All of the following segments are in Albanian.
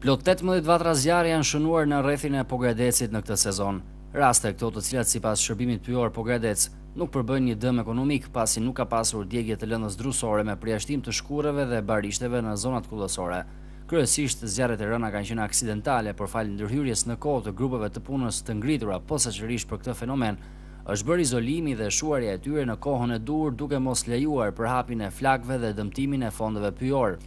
Plot tetëmbëdhjetë vatra zjarri janë shënuar në rrethin e Pogradecit në këtë sezon. Raste këto të cilat sipas Shërbimit Pyjor Pogradec nuk përbëjnë një dëm ekonomik pasi nuk ka pasur djegie të lëndës drusore me përjashtim të shkurreve dhe barishteve në zonat kullësore. Kryesisht zjarret e rëna kanë qenë aksidentale por falë ndërhyrjes në kohë të grupeve të punës të ngritura posaçërisht për këtë fenomen është bërë izolimi dhe shuarja e tyre në kohën e duhur duke mos lejuar përhapjen e flakëve dhe dëmtimin e fondit pyjor.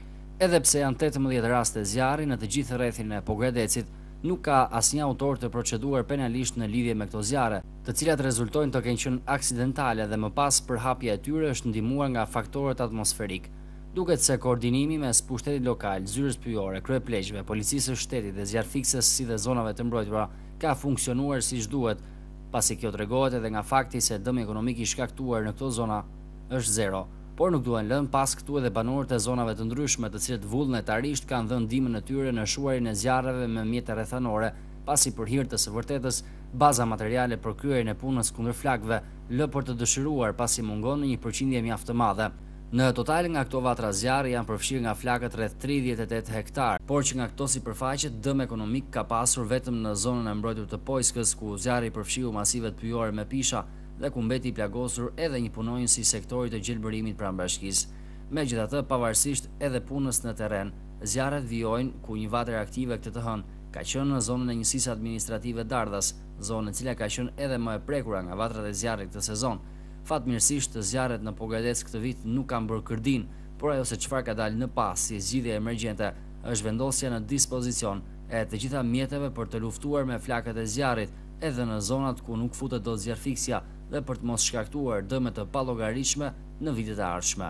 Edhe pse janë tetëmbëdhjetë raste zjarri në të gjithë rrethin e Pogradecit, nuk ka asnjë autor të proceduar penalisht në lidhje me këto zjarre, të cilat rezultojnë të kenë qenë aksidentale dhe më pas përhapja e tyre është ndihmuar nga faktorët atmosferikë. Duket se koordinimi mes pushtetit lokal, Zyrës Pyjore, Kryepleqve, Policisë së Shtetit dhe zjarrfikëses si dhe zonave të mbrojtura ka funksionuar siç duhet, pasi kjo tregohet edhe nga fakti se dëmi ekonomik i shkaktuar në këto zona është zero. Por nuk duan lënë pas këtu edhe banorët e zonave të ndryshme, të cilët vullnetarisht kanë dhënë ndihmën e tyre në shuarjen e zjarreve me mjete rrethanore, pasi për hir të së vërtetës, baza materiale për kryerjen e punës kundër flakëve lë për të dëshiruar, pasi mungon në një përqindje mjaft të madhe. Në total nga këto vatra zjarri janë përfshirë nga flakët rreth tridhjetë e tetë hektarë, por që nga këto sipërfaqe, dëm ekonomik ka pasur vetëm në zonën e mbrojtur të Pojskës, ku zjarri përfshiu masivet pyjore me pisha, dhe ku mbeti i plagosur edhe një punonjës i sektorit të gjelbërimit pranë bashkisë. Megjithatë, pavarësisht edhe punës në terren, zjarret vijojnë ku një vatër aktive këtë të hënë ka qenë në zonën e Njësisë Administrative Dardhas, zonë e cila ka qenë edhe më e prekura nga vatrat e zjarrit këtë sezon. Fatmirësisht, zjarret në Pogradec këtë vit nuk kanë bërë kërdinë, por ajo se çfarë ka dalë në pah si zgjidhje emergjente është vendosja në dispozicion e të gjitha mjeteve për të luftuar me flakët e zjarrit, edhe në zonat ku nuk futet dot zjarrfikësja dhe për të mos shkaktuar dëme të pallogaritshme në vitet e ardhshme.